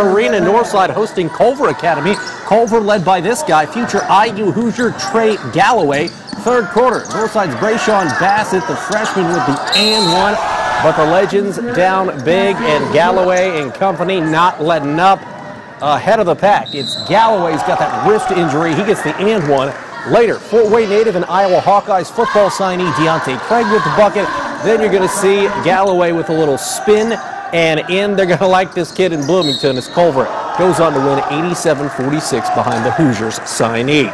Arena, Northside hosting Culver Academy. Culver led by this guy, future IU Hoosier Trey Galloway. Third quarter, Northside's Brayshawn Bassett, the freshman with the and one. But the Legends down big, and Galloway and company not letting up ahead of the pack. It's Galloway's got that wrist injury. He gets the and one. Later, Fort Wayne native and Iowa Hawkeyes football signee Deontae Craig with the bucket. Then you're going to see Galloway with a little spin and in. They're going to like this kid in Bloomington as Culver goes on to win 87-46 behind the Hoosiers signee.